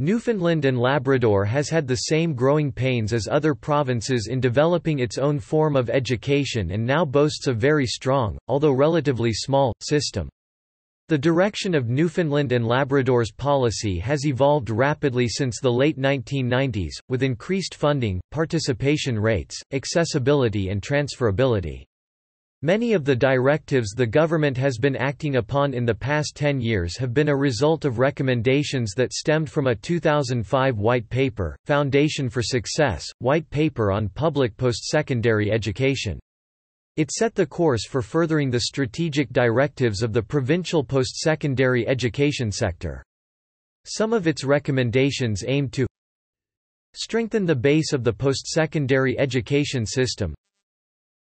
Newfoundland and Labrador has had the same growing pains as other provinces in developing its own form of education and now boasts a very strong, although relatively small, system. The direction of Newfoundland and Labrador's policy has evolved rapidly since the late 1990s, with increased funding, participation rates, accessibility and transferability. Many of the directives the government has been acting upon in the past 10 years have been a result of recommendations that stemmed from a 2005 White Paper, Foundation for Success, White Paper on Public Post-Secondary Education. It set the course for furthering the strategic directives of the provincial post-secondary education sector. Some of its recommendations aimed to strengthen the base of the post-secondary education system,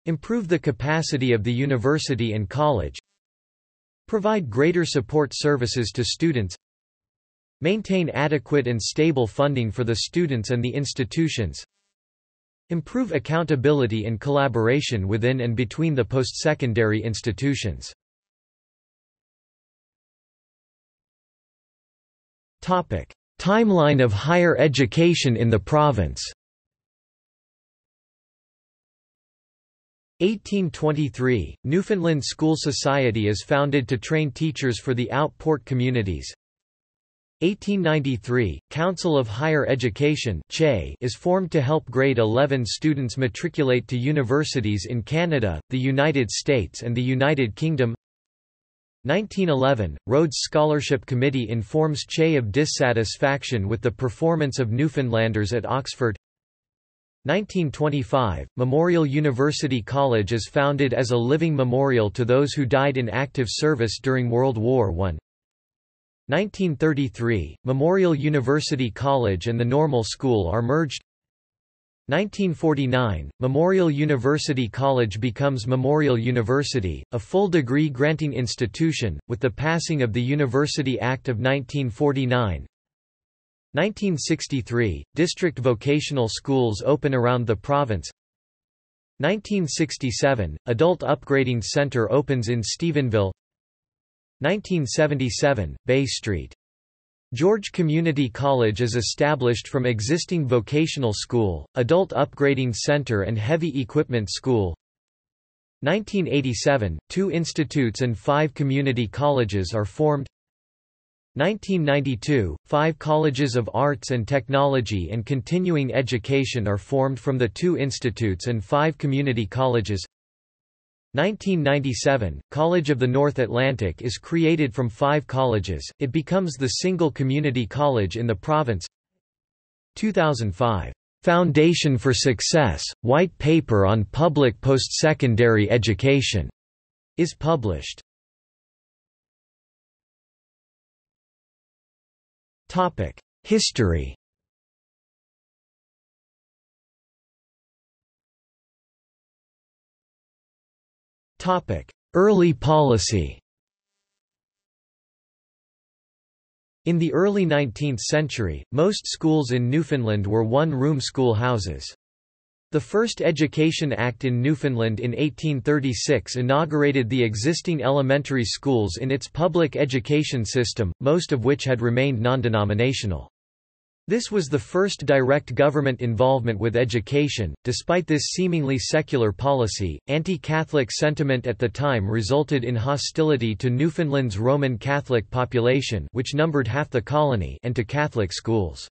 Improve the capacity of the university and college Provide greater support services to students Maintain adequate and stable funding for the students and the institutions Improve accountability and collaboration within and between the post-secondary institutions. Timeline of higher education in the province 1823, Newfoundland School Society is founded to train teachers for the outport communities. 1893, Council of Higher Education is formed to help grade 11 students matriculate to universities in Canada, the United States and the United Kingdom 1911, Rhodes Scholarship Committee informs CHE of dissatisfaction with the performance of Newfoundlanders at Oxford 1925, Memorial University College is founded as a living memorial to those who died in active service during World War I. 1933, Memorial University College and the Normal School are merged 1949, Memorial University College becomes Memorial University, a full degree granting institution, with the passing of the University Act of 1949 1963 – District vocational schools open around the province. 1967 – Adult Upgrading Center opens in Stephenville. 1977 – Bay Street. George Community College is established from existing vocational school, adult upgrading center and heavy equipment school. 1987 – Two institutes and five community colleges are formed 1992, five colleges of arts and technology and continuing education are formed from the two institutes and five community colleges 1997, College of the North Atlantic is created from five colleges, it becomes the single community college in the province 2005, "'Foundation for Success, White Paper on Public Post-Secondary Education' is published. History. Topic: Early policy. In the early 19th century, most schools in Newfoundland were one-room schoolhouses. The first Education Act in Newfoundland in 1836 inaugurated the existing elementary schools in its public education system, most of which had remained non-denominational. This was the first direct government involvement with education. Despite this seemingly secular policy, anti Catholic sentiment at the time resulted in hostility to Newfoundland's Roman Catholic population, which numbered half the colony, and to Catholic schools.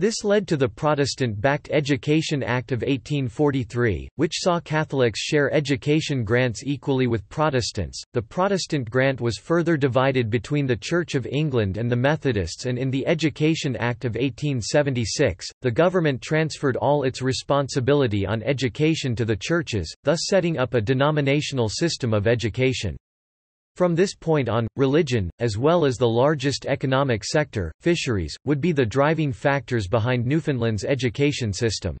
This led to the Protestant-backed Education Act of 1843, which saw Catholics share education grants equally with Protestants. The Protestant grant was further divided between the Church of England and the Methodists and in the Education Act of 1876, the government transferred all its responsibility on education to the churches, thus setting up a denominational system of education. From this point on, religion, as well as the largest economic sector, fisheries, would be the driving factors behind Newfoundland's education system.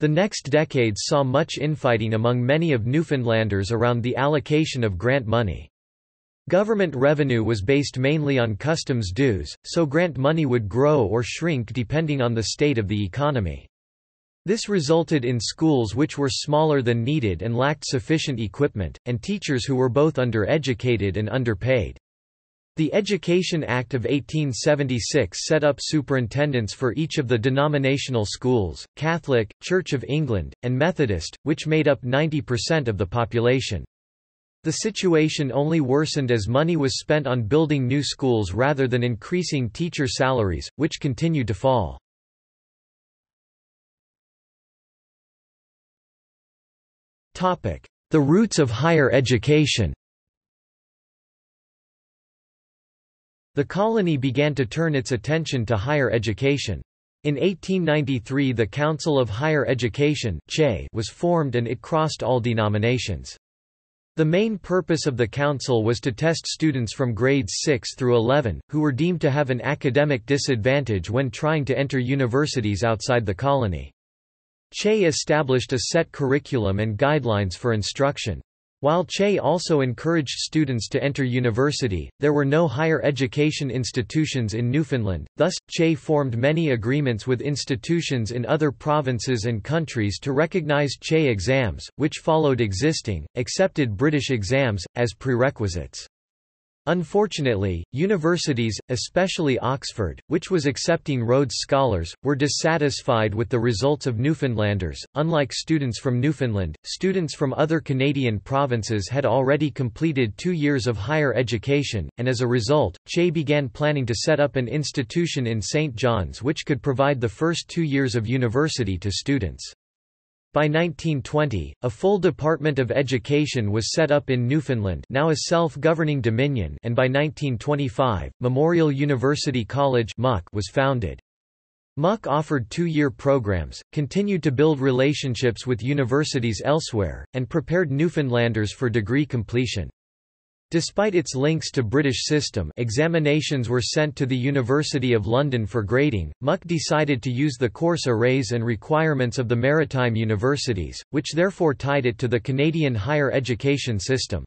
The next decades saw much infighting among many of Newfoundlanders around the allocation of grant money. Government revenue was based mainly on customs dues, so grant money would grow or shrink depending on the state of the economy. This resulted in schools which were smaller than needed and lacked sufficient equipment, and teachers who were both undereducated and underpaid. The Education Act of 1876 set up superintendents for each of the denominational schools, Catholic, Church of England, and Methodist, which made up 90% of the population. The situation only worsened as money was spent on building new schools rather than increasing teacher salaries, which continued to fall. The roots of higher education The colony began to turn its attention to higher education. In 1893 the Council of Higher Education was formed and it crossed all denominations. The main purpose of the council was to test students from grades 6 through 11, who were deemed to have an academic disadvantage when trying to enter universities outside the colony. CHE established a set curriculum and guidelines for instruction. While CHE also encouraged students to enter university, there were no higher education institutions in Newfoundland, thus, CHE formed many agreements with institutions in other provinces and countries to recognize CHE exams, which followed existing, accepted British exams, as prerequisites. Unfortunately, universities, especially Oxford, which was accepting Rhodes Scholars, were dissatisfied with the results of Newfoundlanders. Unlike students from Newfoundland, students from other Canadian provinces had already completed two years of higher education, and as a result, CHE began planning to set up an institution in St. John's which could provide the first two years of university to students. By 1920, a full Department of Education was set up in Newfoundland now a self-governing dominion and by 1925, Memorial University College was founded. MUC offered two-year programs, continued to build relationships with universities elsewhere, and prepared Newfoundlanders for degree completion. Despite its links to British system examinations were sent to the University of London for grading, MUC decided to use the course arrays and requirements of the maritime universities, which therefore tied it to the Canadian higher education system.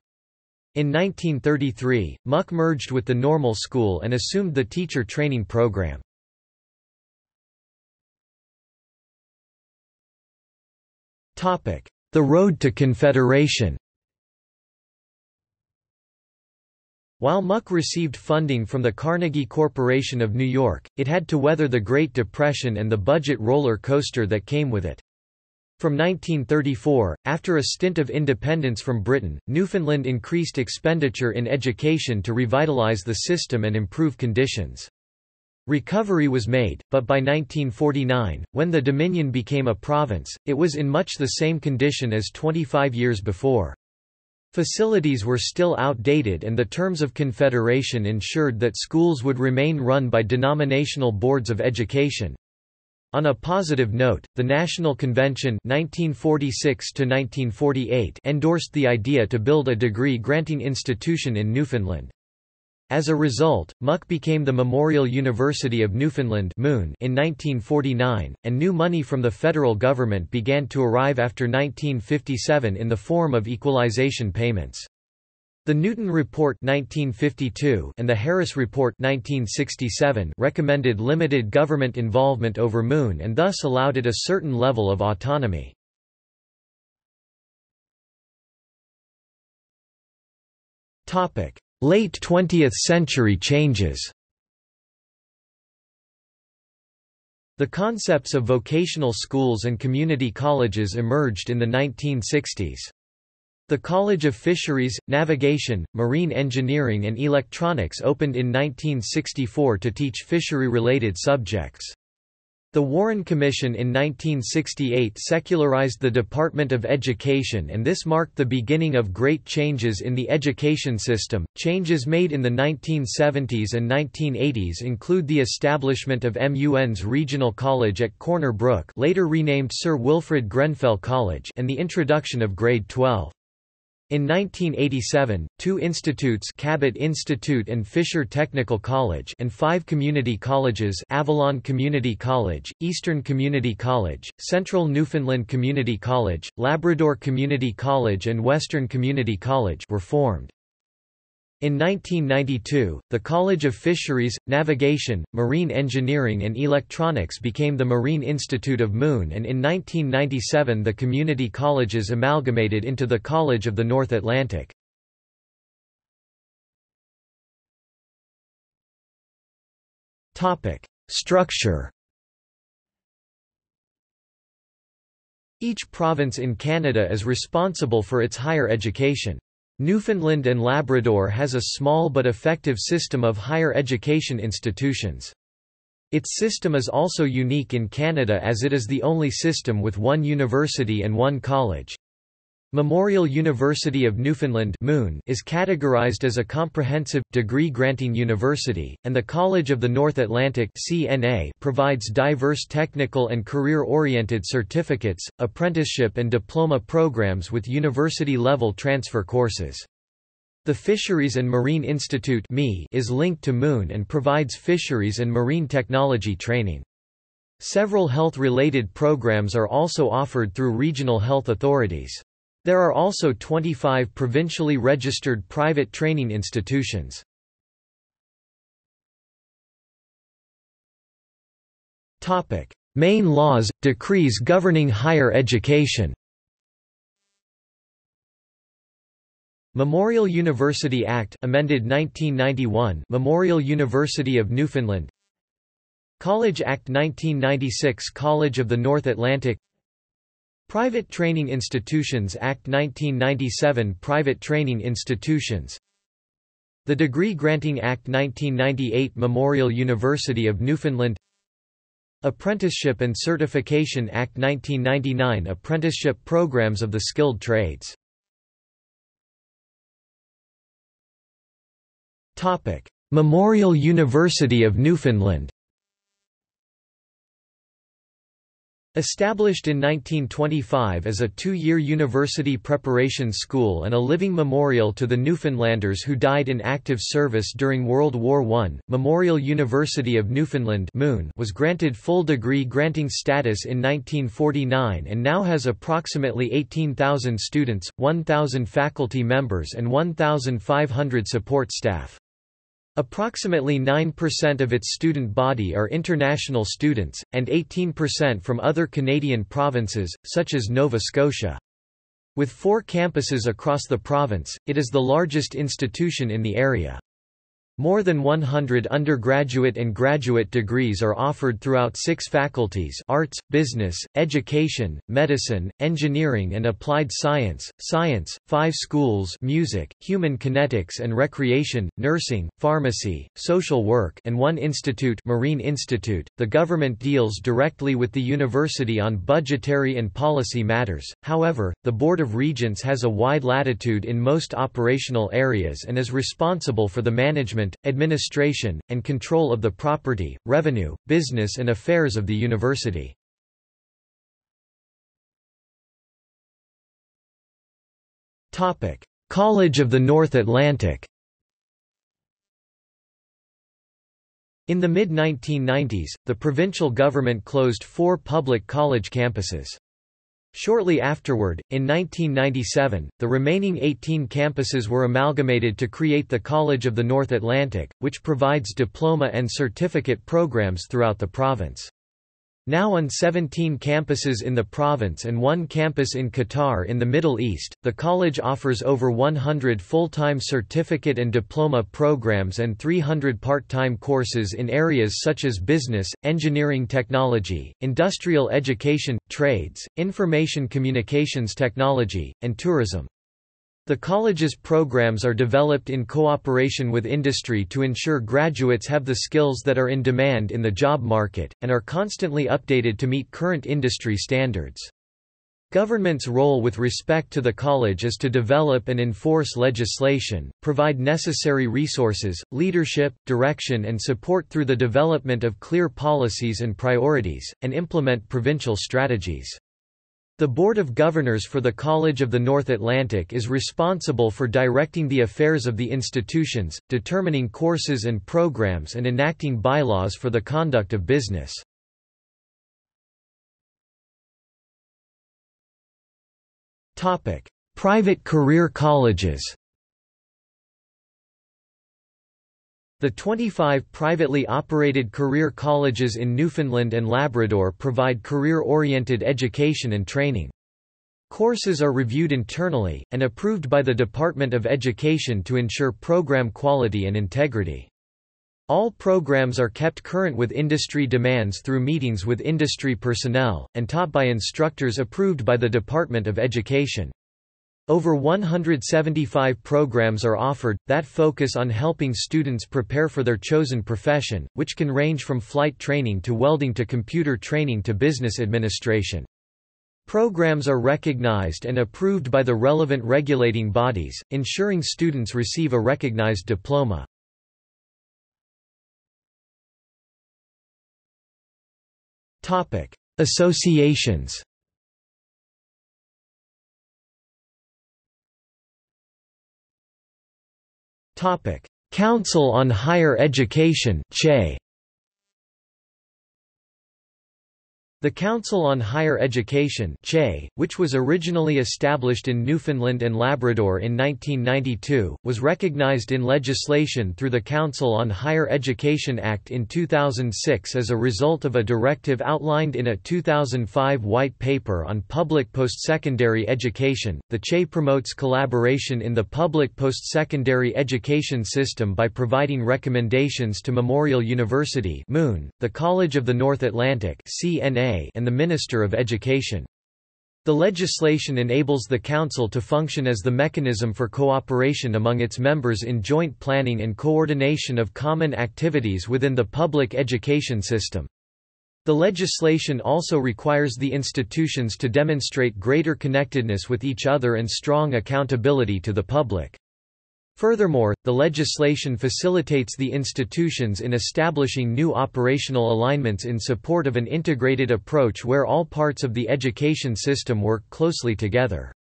In 1933, MUC merged with the normal school and assumed the teacher training program. The road to Confederation While MUC received funding from the Carnegie Corporation of New York, it had to weather the Great Depression and the budget roller coaster that came with it. From 1934, after a stint of independence from Britain, Newfoundland increased expenditure in education to revitalize the system and improve conditions. Recovery was made, but by 1949, when the Dominion became a province, it was in much the same condition as 25 years before. Facilities were still outdated and the terms of confederation ensured that schools would remain run by denominational boards of education. On a positive note, the National Convention 1946 endorsed the idea to build a degree-granting institution in Newfoundland. As a result, MUC became the Memorial University of Newfoundland in 1949, and new money from the federal government began to arrive after 1957 in the form of equalization payments. The Newton Report 1952 and the Harris Report 1967 recommended limited government involvement over MUN and thus allowed it a certain level of autonomy. Topic: Late 20th century changes The concepts of vocational schools and community colleges emerged in the 1960s. The College of Fisheries, Navigation, Marine Engineering and Electronics opened in 1964 to teach fishery-related subjects. The Warren Commission in 1968 secularized the Department of Education and this marked the beginning of great changes in the education system. Changes made in the 1970s and 1980s include the establishment of MUN's Regional College at Corner Brook, later renamed Sir Wilfred Grenfell College, and the introduction of grade 12. In 1987, two institutes Cabot Institute and Fisher Technical College and five community colleges Avalon Community College, Eastern Community College, Central Newfoundland Community College, Labrador Community College and Western Community College were formed. In 1992, the College of Fisheries, Navigation, Marine Engineering and Electronics became the Marine Institute of MUN and in 1997 the community colleges amalgamated into the College of the North Atlantic. Topic. Structure Each province in Canada is responsible for its higher education. Newfoundland and Labrador has a small but effective system of higher education institutions. Its system is also unique in Canada as it is the only system with one university and one college. Memorial University of Newfoundland is categorized as a comprehensive, degree-granting university, and the College of the North Atlantic provides diverse technical and career-oriented certificates, apprenticeship and diploma programs with university-level transfer courses. The Fisheries and Marine Institute is linked to MUN and provides fisheries and marine technology training. Several health-related programs are also offered through regional health authorities. There are also 25 provincially registered private training institutions. Main laws, decrees governing higher education. Memorial University Act amended 1991 Memorial University of Newfoundland. College Act 1996 College of the North Atlantic Private Training Institutions Act 1997 Private Training Institutions. The Degree Granting Act 1998 Memorial University of Newfoundland. Apprenticeship and Certification Act 1999 Apprenticeship programs of the skilled trades. Memorial University of Newfoundland Established in 1925 as a two-year university preparation school and a living memorial to the Newfoundlanders who died in active service during World War I, Memorial University of Newfoundland was granted full degree granting status in 1949 and now has approximately 18,000 students, 1,000 faculty members and 1,500 support staff. Approximately 9% of its student body are international students, and 18% from other Canadian provinces, such as Nova Scotia. With four campuses across the province, it is the largest institution in the area. More than 100 undergraduate and graduate degrees are offered throughout six faculties arts, business, education, medicine, engineering and applied science, science, five schools music, human kinetics and recreation, nursing, pharmacy, social work and one institute Marine Institute. The government deals directly with the university on budgetary and policy matters, however, the Board of Regents has a wide latitude in most operational areas and is responsible for the management management, administration, and control of the property, revenue, business and affairs of the university. College of the North Atlantic In the mid-1990s, the provincial government closed four public college campuses. Shortly afterward, in 1997, the remaining 18 campuses were amalgamated to create the College of the North Atlantic, which provides diploma and certificate programs throughout the province. Now on 17 campuses in the province and one campus in Qatar in the Middle East, the college offers over 100 full-time certificate and diploma programs and 300 part-time courses in areas such as business, engineering technology, industrial education, trades, information communications technology, and tourism. The college's programs are developed in cooperation with industry to ensure graduates have the skills that are in demand in the job market, and are constantly updated to meet current industry standards. Government's role with respect to the college is to develop and enforce legislation, provide necessary resources, leadership, direction and support through the development of clear policies and priorities, and implement provincial strategies. The Board of Governors for the College of the North Atlantic is responsible for directing the affairs of the institutions, determining courses and programs and enacting bylaws for the conduct of business. Private career colleges The 25 privately operated career colleges in Newfoundland and Labrador provide career-oriented education and training. Courses are reviewed internally, and approved by the Department of Education to ensure program quality and integrity. All programs are kept current with industry demands through meetings with industry personnel, and taught by instructors approved by the Department of Education. Over 175 programs are offered, that focus on helping students prepare for their chosen profession, which can range from flight training to welding to computer training to business administration. Programs are recognized and approved by the relevant regulating bodies, ensuring students receive a recognized diploma. Associations. Council on Higher Education (CHE). The Council on Higher Education which was originally established in Newfoundland and Labrador in 1992, was recognized in legislation through the Council on Higher Education Act in 2006 as a result of a directive outlined in a 2005 White Paper on Public Postsecondary Education. The CHE promotes collaboration in the public postsecondary education system by providing recommendations to Memorial University MUN, the College of the North Atlantic CNA and the Minister of Education. The legislation enables the Council to function as the mechanism for cooperation among its members in joint planning and coordination of common activities within the public education system. The legislation also requires the institutions to demonstrate greater connectedness with each other and strong accountability to the public. Furthermore, the legislation facilitates the institutions in establishing new operational alignments in support of an integrated approach where all parts of the education system work closely together.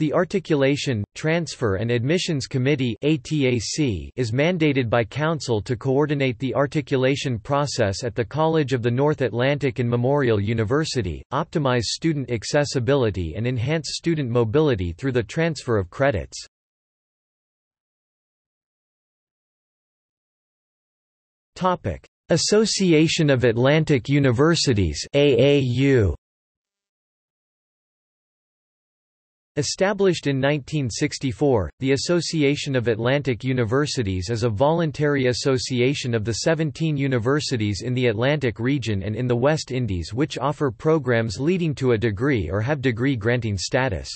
The Articulation, Transfer and Admissions Committee is mandated by Council to coordinate the articulation process at the College of the North Atlantic and Memorial University, optimize student accessibility and enhance student mobility through the transfer of credits. Topic: Association of Atlantic Universities AAU. Established in 1964, the Association of Atlantic Universities is a voluntary association of the 17 universities in the Atlantic region and in the West Indies which offer programs leading to a degree or have degree-granting status.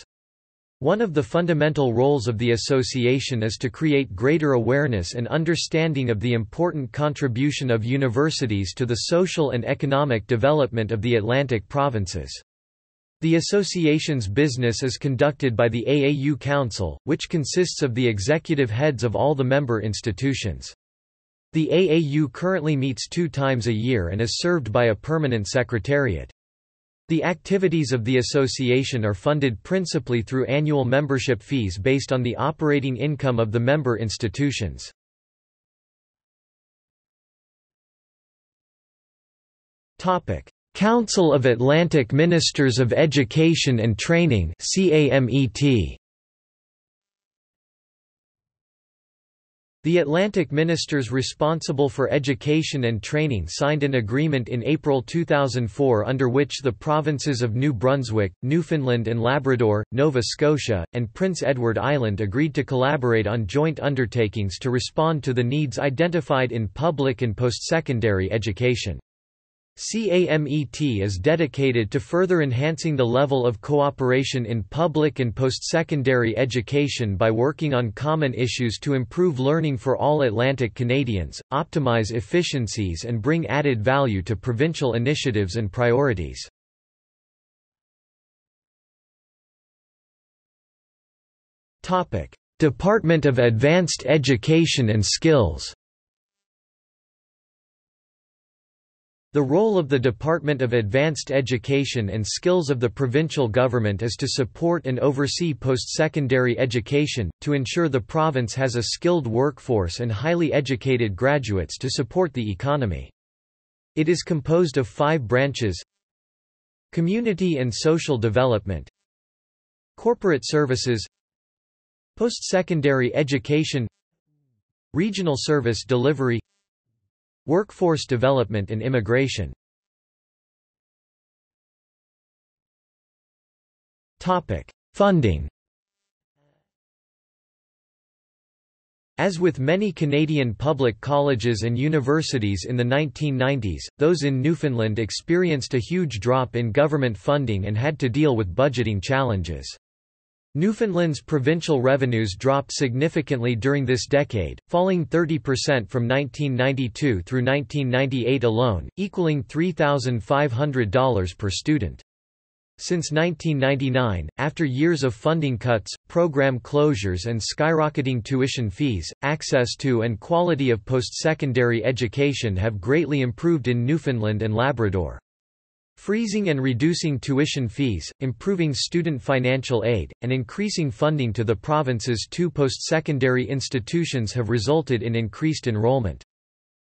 One of the fundamental roles of the association is to create greater awareness and understanding of the important contribution of universities to the social and economic development of the Atlantic provinces. The association's business is conducted by the AAU Council, which consists of the executive heads of all the member institutions. The AAU currently meets two times a year and is served by a permanent secretariat. The activities of the association are funded principally through annual membership fees based on the operating income of the member institutions. Council of Atlantic Ministers of Education and Training CAMET The Atlantic ministers responsible for education and training signed an agreement in April 2004 under which the provinces of New Brunswick, Newfoundland and Labrador, Nova Scotia, and Prince Edward Island agreed to collaborate on joint undertakings to respond to the needs identified in public and post-secondary education. CAMET is dedicated to further enhancing the level of cooperation in public and post-secondary education by working on common issues to improve learning for all Atlantic Canadians, optimize efficiencies and bring added value to provincial initiatives and priorities. Department of Advanced Education and Skills The role of the Department of Advanced Education and Skills of the provincial government is to support and oversee post-secondary education, to ensure the province has a skilled workforce and highly educated graduates to support the economy. It is composed of five branches. Community and Social Development. Corporate Services. Post-secondary Education. Regional Service Delivery Workforce development and immigration. Funding. As with many Canadian public colleges and universities in the 1990s, those in Newfoundland experienced a huge drop in government funding and had to deal with budgeting challenges. Newfoundland's provincial revenues dropped significantly during this decade, falling 30% from 1992 through 1998 alone, equaling $3,500 per student. Since 1999, after years of funding cuts, program closures and skyrocketing tuition fees, access to and quality of post-secondary education have greatly improved in Newfoundland and Labrador. Freezing and reducing tuition fees, improving student financial aid, and increasing funding to the province's two post-secondary institutions have resulted in increased enrollment.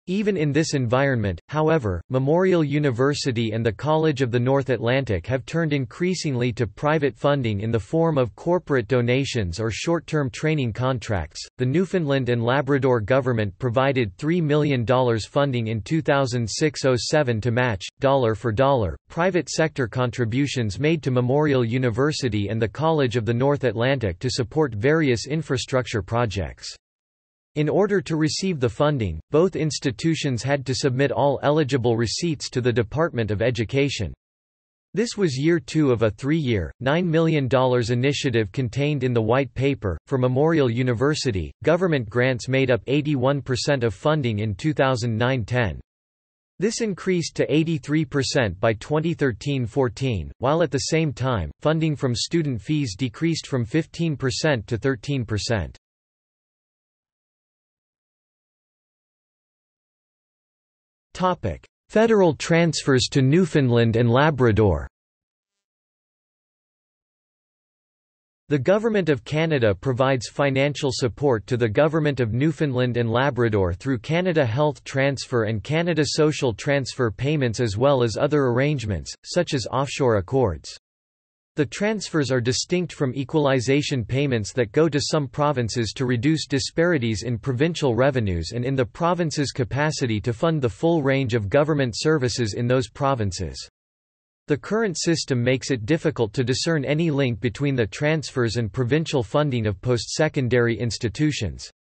Even in this environment, however, Memorial University and the College of the North Atlantic have turned increasingly to private funding in the form of corporate donations or short term training contracts. The Newfoundland and Labrador government provided $3 million funding in 2006 07 to match, dollar for dollar, private sector contributions made to Memorial University and the College of the North Atlantic to support various infrastructure projects. In order to receive the funding, both institutions had to submit all eligible receipts to the Department of Education. This was year two of a three-year, $9 million initiative contained in the White Paper. For Memorial University, government grants made up 81% of funding in 2009-10. This increased to 83% by 2013-14, while at the same time, funding from student fees decreased from 15% to 13%. Topic: Federal transfers to Newfoundland and Labrador. The Government of Canada provides financial support to the Government of Newfoundland and Labrador through Canada Health Transfer and Canada Social Transfer payments as well as other arrangements, such as offshore accords. The transfers are distinct from equalization payments that go to some provinces to reduce disparities in provincial revenues and in the province's capacity to fund the full range of government services in those provinces. The current system makes it difficult to discern any link between the transfers and provincial funding of post-secondary institutions.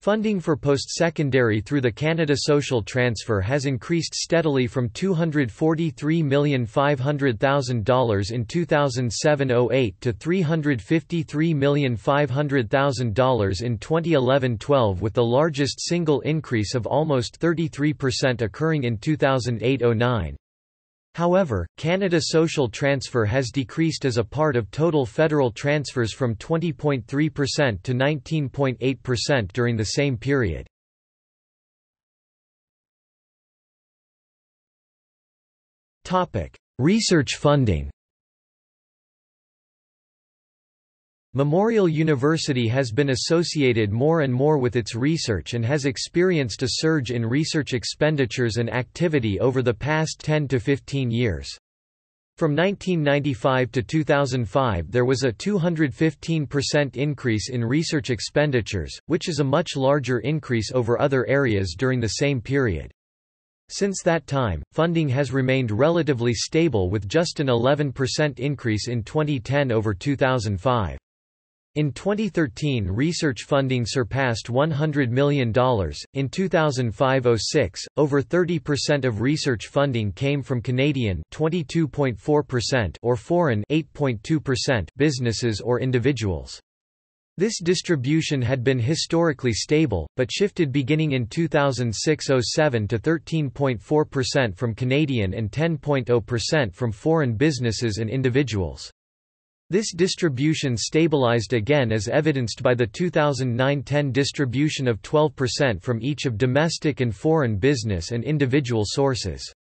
Funding for post-secondary through the Canada Social Transfer has increased steadily from $243,500,000 in 2007–08 to $353,500,000 in 2011–12 with the largest single increase of almost 33% occurring in 2008–09. However, Canada Social Transfer has decreased as a part of total federal transfers from 20.3% to 19.8% during the same period. Research funding Memorial University has been associated more and more with its research and has experienced a surge in research expenditures and activity over the past 10 to 15 years. From 1995 to 2005 there was a 215% increase in research expenditures, which is a much larger increase over other areas during the same period. Since that time, funding has remained relatively stable with just an 11% increase in 2010 over 2005. In 2013 research funding surpassed $100 million. In 2005-06, over 30% of research funding came from Canadian 22.4% or foreign 8.2% businesses or individuals. This distribution had been historically stable, but shifted beginning in 2006-07 to 13.4% from Canadian and 10.0% from foreign businesses and individuals. This distribution stabilized again as evidenced by the 2009-10 distribution of 12% from each of domestic and foreign business and individual sources.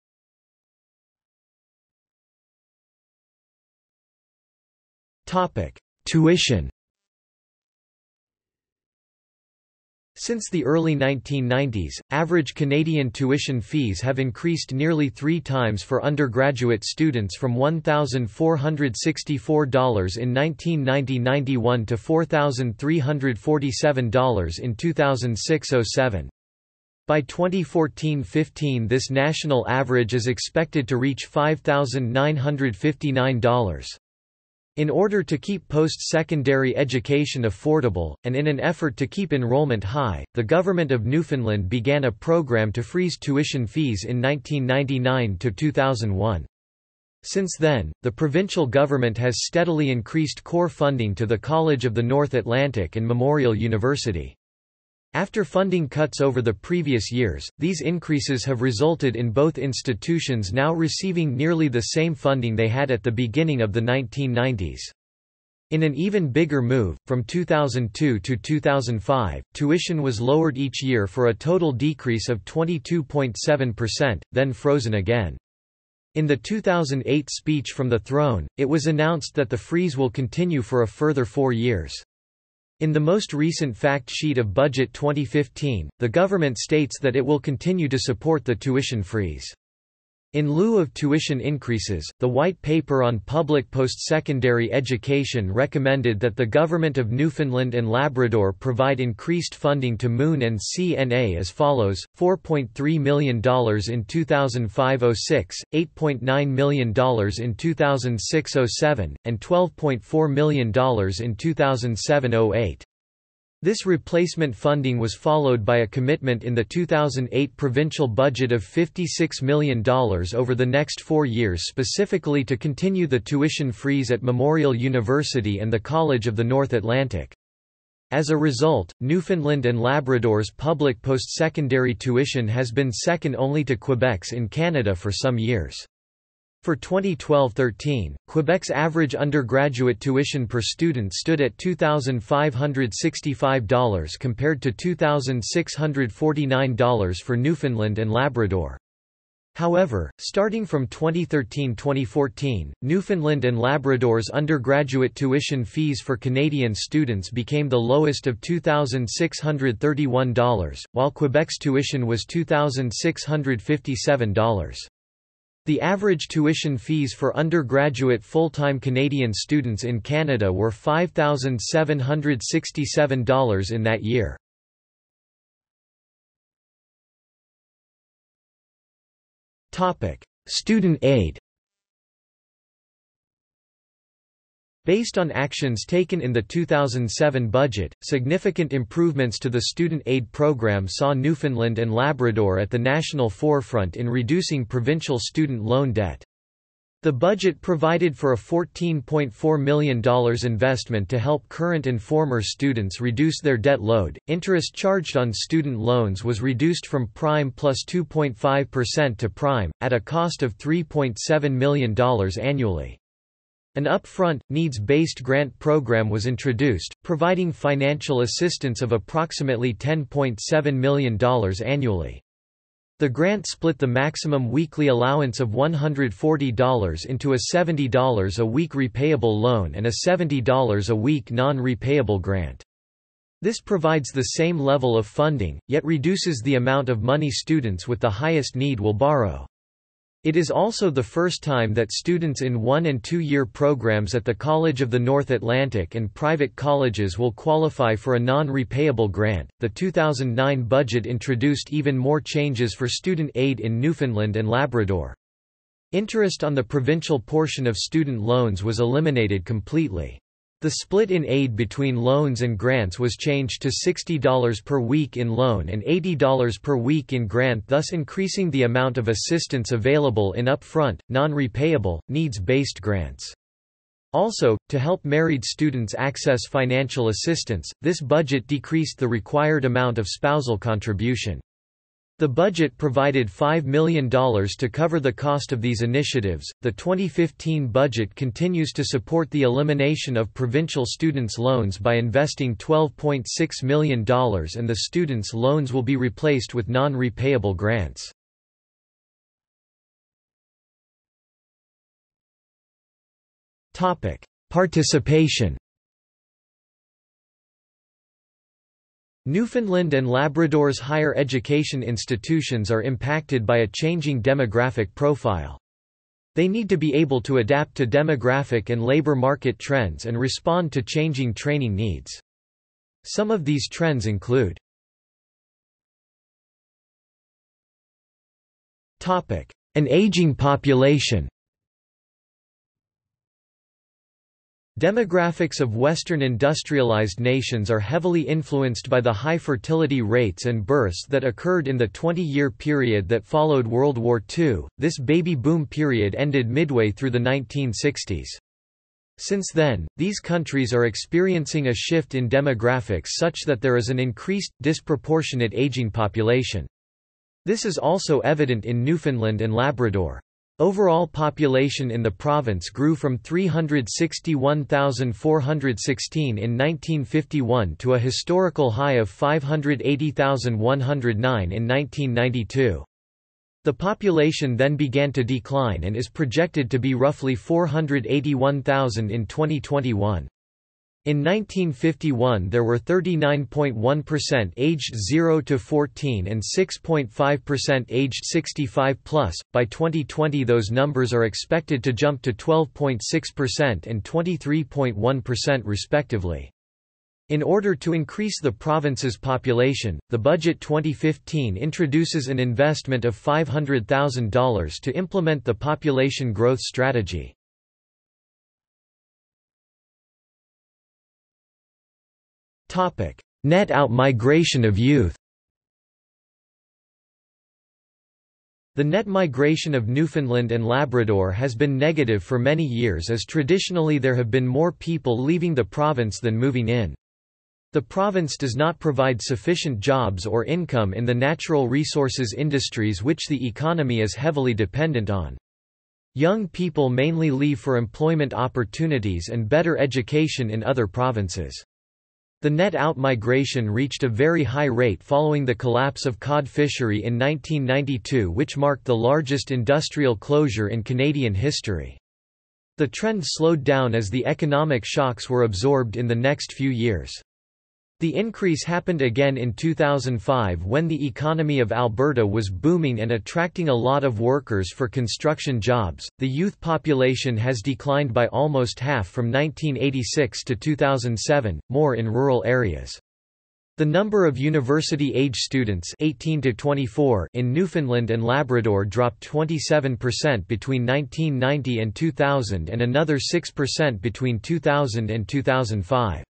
Tuition Since the early 1990s, average Canadian tuition fees have increased nearly three times for undergraduate students from $1,464 in 1990–91 to $4,347 in 2006–07. By 2014–15 this national average is expected to reach $5,959. In order to keep post-secondary education affordable, and in an effort to keep enrollment high, the Government of Newfoundland began a program to freeze tuition fees in 1999–2001. Since then, the provincial government has steadily increased core funding to the College of the North Atlantic and Memorial University. After funding cuts over the previous years, these increases have resulted in both institutions now receiving nearly the same funding they had at the beginning of the 1990s. In an even bigger move, from 2002 to 2005, tuition was lowered each year for a total decrease of 22.7%, then frozen again. In the 2008 speech from the throne, it was announced that the freeze will continue for a further four years. In the most recent fact sheet of Budget 2015, the government states that it will continue to support the tuition freeze. In lieu of tuition increases, the White Paper on Public Post-Secondary Education recommended that the Government of Newfoundland and Labrador provide increased funding to MUN and CNA as follows, $4.3 million in 2005–06, $8.9 million in 2006–07, and $12.4 million in 2007–08. This replacement funding was followed by a commitment in the 2008 provincial budget of $56 million over the next four years specifically to continue the tuition freeze at Memorial University and the College of the North Atlantic. As a result, Newfoundland and Labrador's public post-secondary tuition has been second only to Quebec's in Canada for some years. For 2012–13, Quebec's average undergraduate tuition per student stood at $2,565 compared to $2,649 for Newfoundland and Labrador. However, starting from 2013–2014, Newfoundland and Labrador's undergraduate tuition fees for Canadian students became the lowest of $2,631, while Quebec's tuition was $2,657. The average tuition fees for undergraduate full-time Canadian students in Canada were $5,767 in that year. Student aid Based on actions taken in the 2007 budget, significant improvements to the student aid program saw Newfoundland and Labrador at the national forefront in reducing provincial student loan debt. The budget provided for a $14.4 million investment to help current and former students reduce their debt load. Interest charged on student loans was reduced from prime plus 2.5% to prime, at a cost of $3.7 million annually. An upfront, needs-based grant program was introduced, providing financial assistance of approximately $10.7 million annually. The grant split the maximum weekly allowance of $140 into a $70 a week repayable loan and a $70 a week non-repayable grant. This provides the same level of funding, yet reduces the amount of money students with the highest need will borrow. It is also the first time that students in one- and two-year programs at the College of the North Atlantic and private colleges will qualify for a non-repayable grant. The 2009 budget introduced even more changes for student aid in Newfoundland and Labrador. Interest on the provincial portion of student loans was eliminated completely. The split in aid between loans and grants was changed to $60 per week in loan and $80 per week in grant thus increasing the amount of assistance available in upfront, non-repayable, needs-based grants. Also, to help married students access financial assistance, this budget decreased the required amount of spousal contribution. The budget provided $5 million to cover the cost of these initiatives. The 2015 budget continues to support the elimination of provincial students' loans by investing $12.6 million, and the students' loans will be replaced with non repayable grants. Participation Newfoundland and Labrador's higher education institutions are impacted by a changing demographic profile. They need to be able to adapt to demographic and labor market trends and respond to changing training needs. Some of these trends include An aging population Demographics of Western industrialized nations are heavily influenced by the high fertility rates and births that occurred in the 20-year period that followed World War II. This baby boom period ended midway through the 1960s. Since then, these countries are experiencing a shift in demographics such that there is an increased, disproportionate aging population. This is also evident in Newfoundland and Labrador. Overall population in the province grew from 361,416 in 1951 to a historical high of 580,109 in 1992. The population then began to decline and is projected to be roughly 481,000 in 2021. In 1951 there were 39.1% aged 0 to 14 and 6.5% aged 65 plus. By 2020 those numbers are expected to jump to 12.6% and 23.1% respectively. In order to increase the province's population, the Budget 2015 introduces an investment of $500,000 to implement the population growth strategy. Net out-migration of youth The net migration of Newfoundland and Labrador has been negative for many years as traditionally there have been more people leaving the province than moving in. The province does not provide sufficient jobs or income in the natural resources industries which the economy is heavily dependent on. Young people mainly leave for employment opportunities and better education in other provinces. The net out-migration reached a very high rate following the collapse of cod fishery in 1992 which marked the largest industrial closure in Canadian history. The trend slowed down as the economic shocks were absorbed in the next few years. The increase happened again in 2005 when the economy of Alberta was booming and attracting a lot of workers for construction jobs. The youth population has declined by almost half from 1986 to 2007, more in rural areas. The number of university-age students 18 to 24 in Newfoundland and Labrador dropped 27% between 1990 and 2000 and another 6% between 2000 and 2005.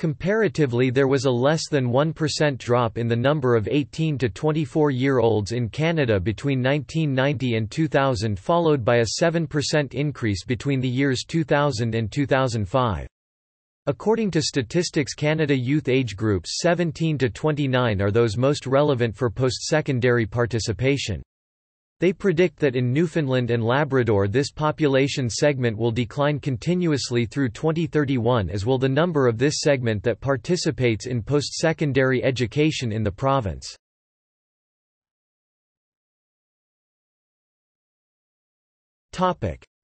Comparatively there was a less than 1% drop in the number of 18 to 24-year-olds in Canada between 1990 and 2000 followed by a 7% increase between the years 2000 and 2005. According to Statistics Canada youth age groups 17 to 29 are those most relevant for post-secondary participation. They predict that in Newfoundland and Labrador this population segment will decline continuously through 2031 as will the number of this segment that participates in post-secondary education in the province.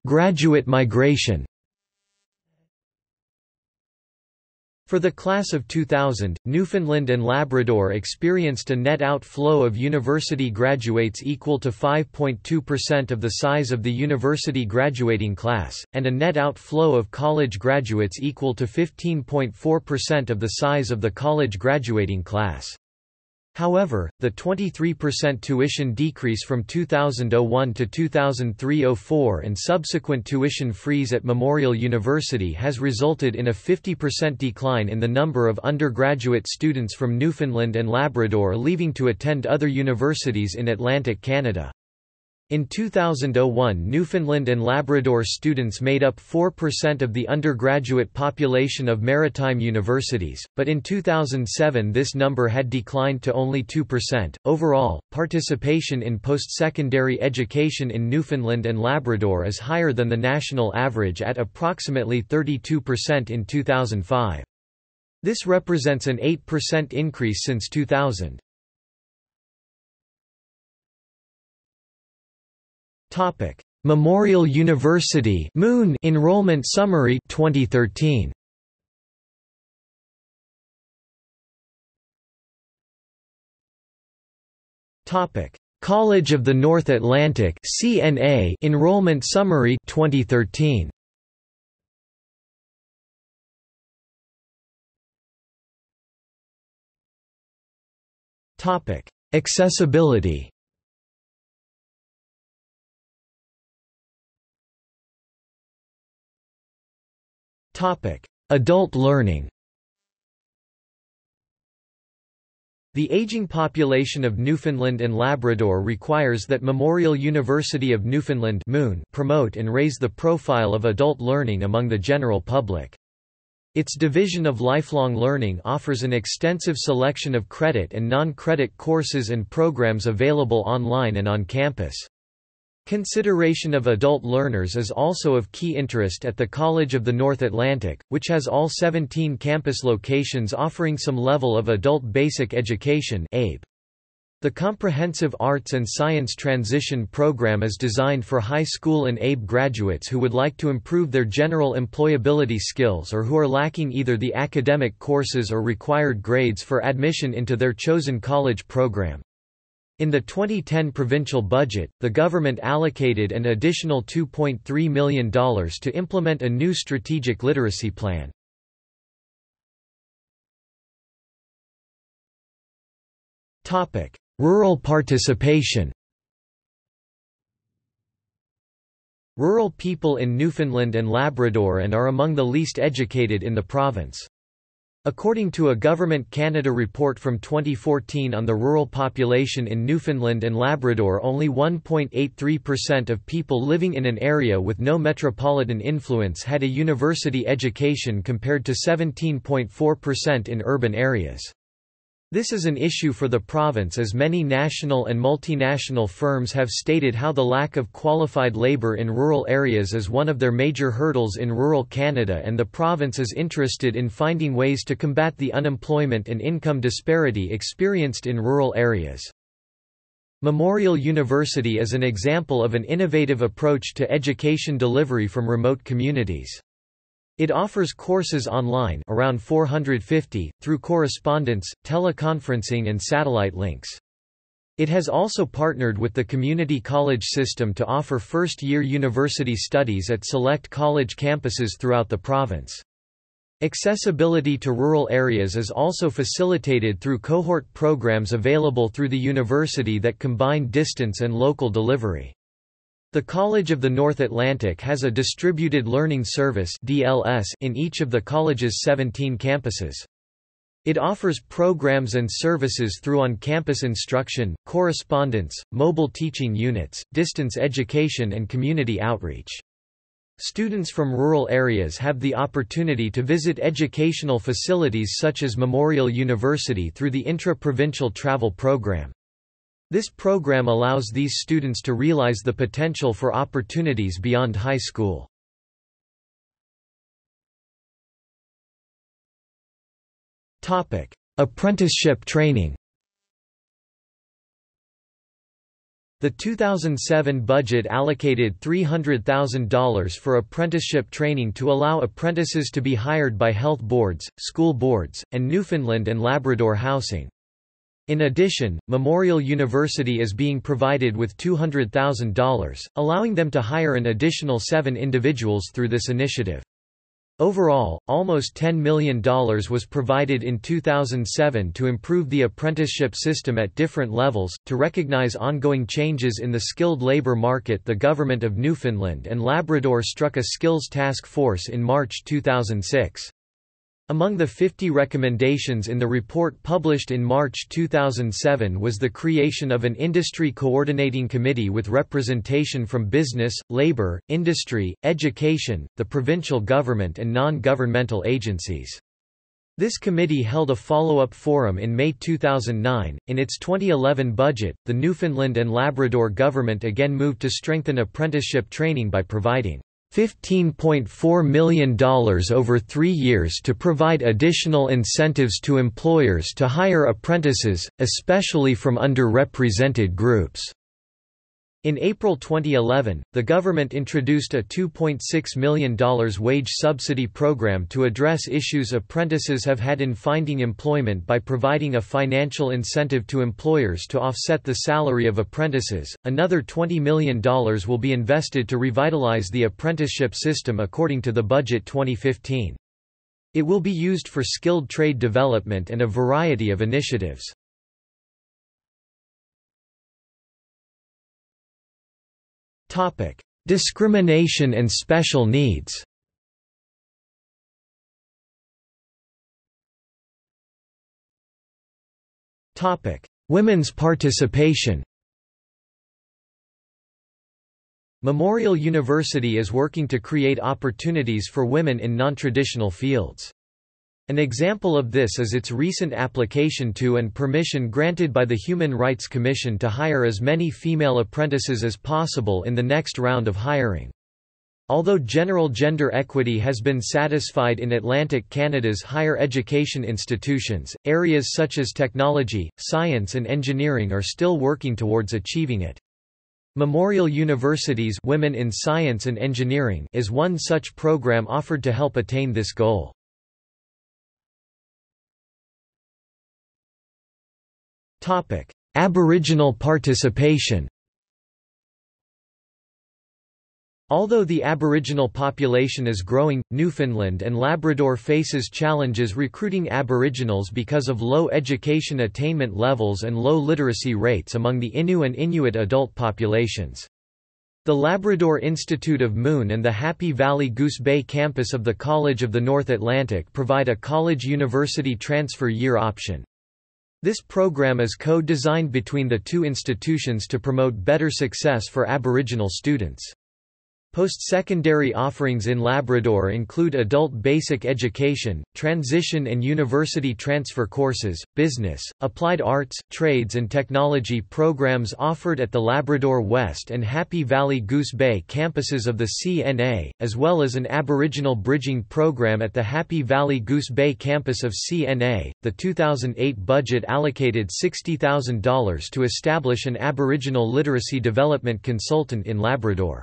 Graduate migration For the class of 2000, Newfoundland and Labrador experienced a net outflow of university graduates equal to 5.2% of the size of the university graduating class, and a net outflow of college graduates equal to 15.4% of the size of the college graduating class. However, the 23% tuition decrease from 2001 to 2003–04 and subsequent tuition freeze at Memorial University has resulted in a 50% decline in the number of undergraduate students from Newfoundland and Labrador leaving to attend other universities in Atlantic Canada. In 2001 Newfoundland and Labrador students made up 4% of the undergraduate population of maritime universities, but in 2007 this number had declined to only 2%. Overall, participation in post-secondary education in Newfoundland and Labrador is higher than the national average at approximately 32% in 2005. This represents an 8% increase since 2000. Topic: Memorial University MUN Enrollment Summary 2013. Topic: College of the North Atlantic CNA Enrollment Summary 2013. Topic: Accessibility Adult learning The aging population of Newfoundland and Labrador requires that Memorial University of Newfoundland promote and raise the profile of adult learning among the general public. Its Division of Lifelong Learning offers an extensive selection of credit and non-credit courses and programs available online and on campus. Consideration of adult learners is also of key interest at the College of the North Atlantic, which has all 17 campus locations offering some level of adult basic education ABE. The Comprehensive Arts and Science Transition Program is designed for high school and ABE graduates who would like to improve their general employability skills or who are lacking either the academic courses or required grades for admission into their chosen college program. In the 2010 provincial budget, the government allocated an additional $2.3 million to implement a new strategic literacy plan. Rural participation Rural people in Newfoundland and Labrador and are among the least educated in the province. According to a Government Canada report from 2014 on the rural population in Newfoundland and Labrador only 1.83% of people living in an area with no metropolitan influence had a university education compared to 17.4% in urban areas. This is an issue for the province as many national and multinational firms have stated how the lack of qualified labour in rural areas is one of their major hurdles in rural Canada and the province is interested in finding ways to combat the unemployment and income disparity experienced in rural areas. Memorial University is an example of an innovative approach to education delivery from remote communities. It offers courses online around 450, through correspondence, teleconferencing and satellite links. It has also partnered with the community college system to offer first-year university studies at select college campuses throughout the province. Accessibility to rural areas is also facilitated through cohort programs available through the university that combine distance and local delivery. The College of the North Atlantic has a Distributed Learning Service in each of the college's 17 campuses. It offers programs and services through on-campus instruction, correspondence, mobile teaching units, distance education and community outreach. Students from rural areas have the opportunity to visit educational facilities such as Memorial University through the intra-provincial travel program. This program allows these students to realize the potential for opportunities beyond high school. Topic: Apprenticeship training The 2007 budget allocated $300,000 for apprenticeship training to allow apprentices to be hired by health boards, school boards, and Newfoundland and Labrador Housing. In addition, Memorial University is being provided with $200,000, allowing them to hire an additional seven individuals through this initiative. Overall, almost $10 million was provided in 2007 to improve the apprenticeship system at different levels. To recognize ongoing changes in the skilled labor market, the Government of Newfoundland and Labrador struck a skills task force in March 2006. Among the 50 recommendations in the report published in March 2007 was the creation of an industry coordinating committee with representation from business, labor, industry, education, the provincial government and non-governmental agencies. This committee held a follow-up forum in May 2009. In its 2011 budget, the Newfoundland and Labrador government again moved to strengthen apprenticeship training by providing $15.4 million over three years to provide additional incentives to employers to hire apprentices, especially from underrepresented groups. In April 2011, the government introduced a $2.6 million wage subsidy program to address issues apprentices have had in finding employment by providing a financial incentive to employers to offset the salary of apprentices. Another $20 million will be invested to revitalize the apprenticeship system according to the budget 2015. It will be used for skilled trade development and a variety of initiatives. Topic: Discrimination and special needs. Topic: Women's participation. Memorial University is working to create opportunities for women in non-traditional fields. An example of this is its recent application to and permission granted by the Human Rights Commission to hire as many female apprentices as possible in the next round of hiring. Although general gender equity has been satisfied in Atlantic Canada's higher education institutions, areas such as technology, science and engineering are still working towards achieving it. Memorial University's Women in Science and Engineering is one such program offered to help attain this goal. Aboriginal participation Although the Aboriginal population is growing, Newfoundland and Labrador faces challenges recruiting Aboriginals because of low education attainment levels and low literacy rates among the Innu and Inuit adult populations. The Labrador Institute of MUN and the Happy Valley Goose Bay campus of the College of the North Atlantic provide a college-university transfer year option. This program is co-designed between the two institutions to promote better success for Aboriginal students. Post-secondary offerings in Labrador include adult basic education, transition and university transfer courses, business, applied arts, trades and technology programs offered at the Labrador West and Happy Valley Goose Bay campuses of the CNA, as well as an Aboriginal bridging program at the Happy Valley Goose Bay campus of CNA. The 2008 budget allocated $60,000 to establish an Aboriginal literacy development consultant in Labrador.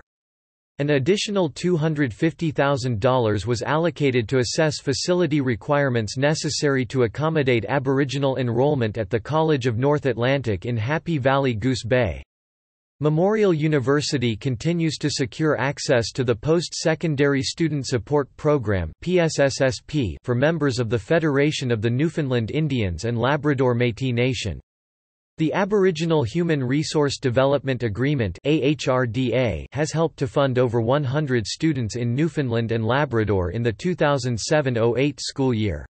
An additional $250,000 was allocated to assess facility requirements necessary to accommodate Aboriginal enrollment at the College of North Atlantic in Happy Valley Goose Bay. Memorial University continues to secure access to the Post-Secondary Student Support Program for members of the Federation of the Newfoundland Indians and Labrador Métis Nation. The Aboriginal Human Resource Development Agreement has helped to fund over 100 students in Newfoundland and Labrador in the 2007–08 school year.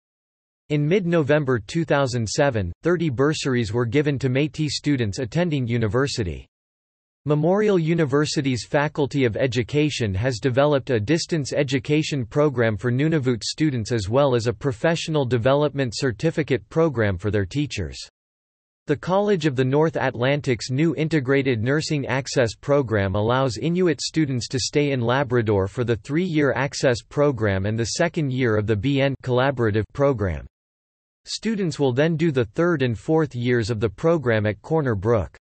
In mid-November 2007, 30 bursaries were given to Métis students attending university. Memorial University's Faculty of Education has developed a distance education program for Nunavut students as well as a professional development certificate program for their teachers. The College of the North Atlantic's new Integrated Nursing Access Program allows Inuit students to stay in Labrador for the three-year Access Program and the second year of the BN Collaborative program. Students will then do the third and fourth years of the program at Corner Brook.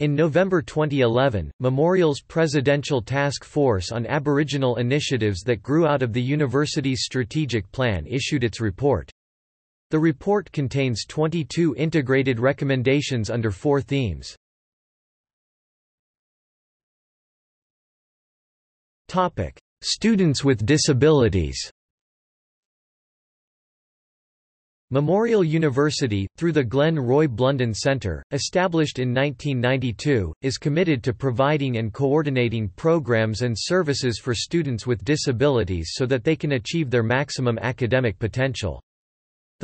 In November 2011, Memorial's Presidential Task Force on Aboriginal Initiatives that grew out of the university's strategic plan issued its report. The report contains 22 integrated recommendations under four themes. Topic: Students with disabilities Memorial University, through the Glenn Roy Blundon Center, established in 1992, is committed to providing and coordinating programs and services for students with disabilities so that they can achieve their maximum academic potential.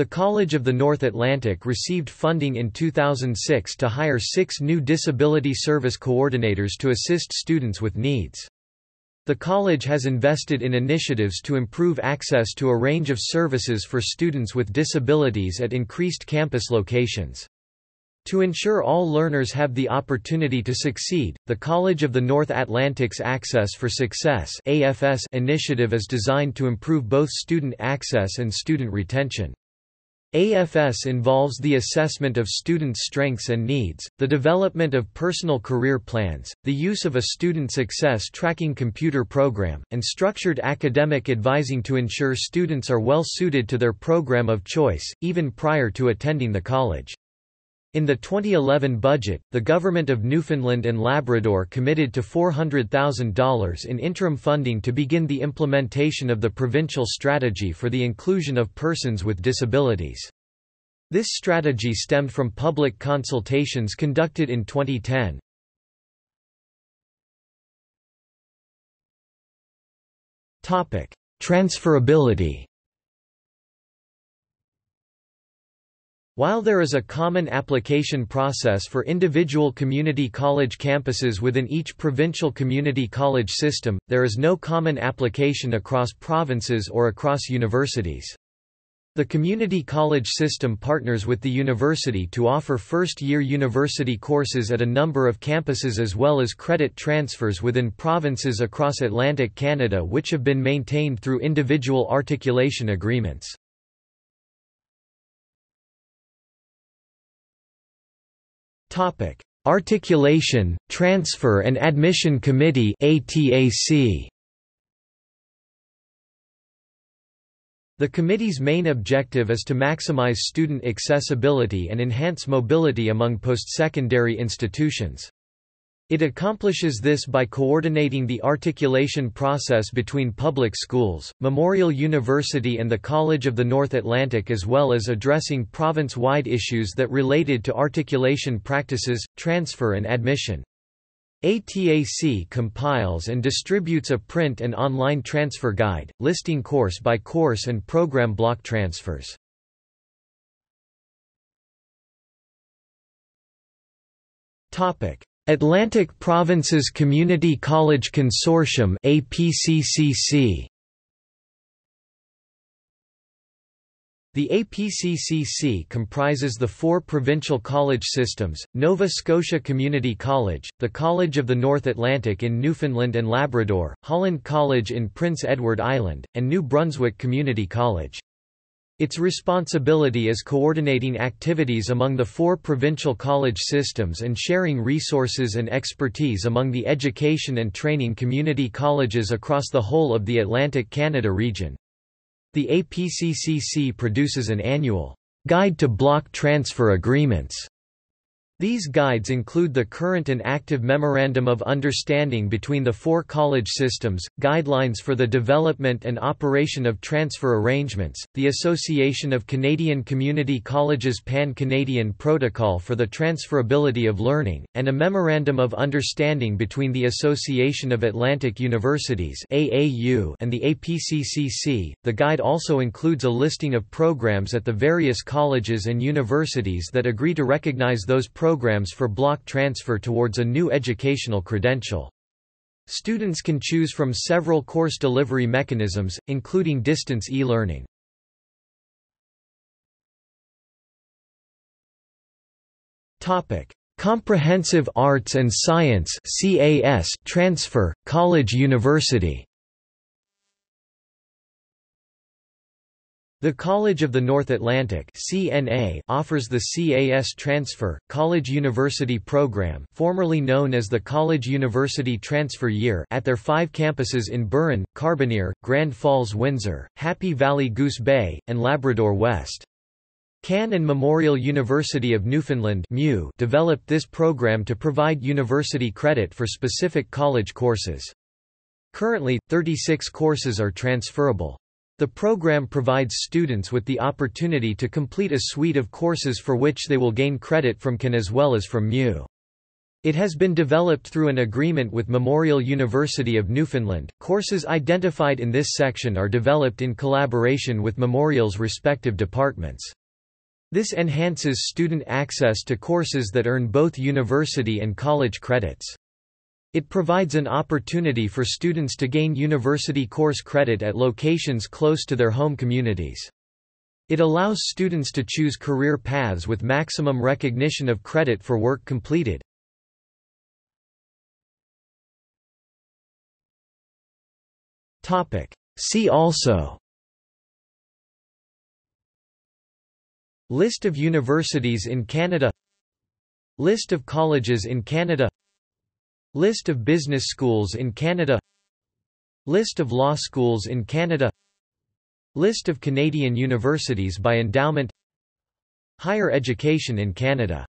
The College of the North Atlantic received funding in 2006 to hire six new disability service coordinators to assist students with needs. The college has invested in initiatives to improve access to a range of services for students with disabilities at increased campus locations. To ensure all learners have the opportunity to succeed, the College of the North Atlantic's Access for Success AFS initiative is designed to improve both student access and student retention. AFS involves the assessment of students' strengths and needs, the development of personal career plans, the use of a student success tracking computer program, and structured academic advising to ensure students are well suited to their program of choice, even prior to attending the college. In the 2011 budget, the Government of Newfoundland and Labrador committed to $400,000 in interim funding to begin the implementation of the provincial strategy for the inclusion of persons with disabilities. This strategy stemmed from public consultations conducted in 2010. Transferability While there is a common application process for individual community college campuses within each provincial community college system, there is no common application across provinces or across universities. The community college system partners with the university to offer first-year university courses at a number of campuses as well as credit transfers within provinces across Atlantic Canada which have been maintained through individual articulation agreements. Topic: Articulation, Transfer and Admission Committee (ATAC). The committee's main objective is to maximize student accessibility and enhance mobility among post-secondary institutions. It accomplishes this by coordinating the articulation process between public schools, Memorial University and the College of the North Atlantic as well as addressing province-wide issues that related to articulation practices, transfer and admission. ATAC compiles and distributes a print and online transfer guide, listing course by course and program block transfers. Topic: Atlantic Provinces Community College Consortium APCCC The APCCC comprises the four provincial college systems, Nova Scotia Community College, the College of the North Atlantic in Newfoundland and Labrador, Holland College in Prince Edward Island, and New Brunswick Community College. Its responsibility is coordinating activities among the four provincial college systems and sharing resources and expertise among the education and training community colleges across the whole of the Atlantic Canada region. The APCCC produces an annual Guide to Block Transfer Agreements these guides include the current and active Memorandum of Understanding between the four college systems, guidelines for the development and operation of transfer arrangements, the Association of Canadian Community Colleges Pan-Canadian Protocol for the Transferability of Learning, and a Memorandum of Understanding between the Association of Atlantic Universities (AAU) and the APCCC. The guide also includes a listing of programs at the various colleges and universities that agree to recognize those programs programs for block transfer towards a new educational credential. Students can choose from several course delivery mechanisms, including distance e-learning. Topic: Comprehensive Arts and Science (CAS) transfer, college The College of the North Atlantic CNA offers the CAS Transfer, College-University Program formerly known as the College-University Transfer Year at their five campuses in Burin, Carbonear, Grand Falls Windsor, Happy Valley Goose Bay, and Labrador West. CNA and Memorial University of Newfoundland developed this program to provide university credit for specific college courses. Currently, 36 courses are transferable. The program provides students with the opportunity to complete a suite of courses for which they will gain credit from CNA as well as from MU. It has been developed through an agreement with Memorial University of Newfoundland. Courses identified in this section are developed in collaboration with Memorial's respective departments. This enhances student access to courses that earn both university and college credits. It provides an opportunity for students to gain university course credit at locations close to their home communities. It allows students to choose career paths with maximum recognition of credit for work completed. See also List of universities in Canada List of colleges in Canada List of business schools in Canada. List of law schools in Canada. List of Canadian universities by endowment. Higher education in Canada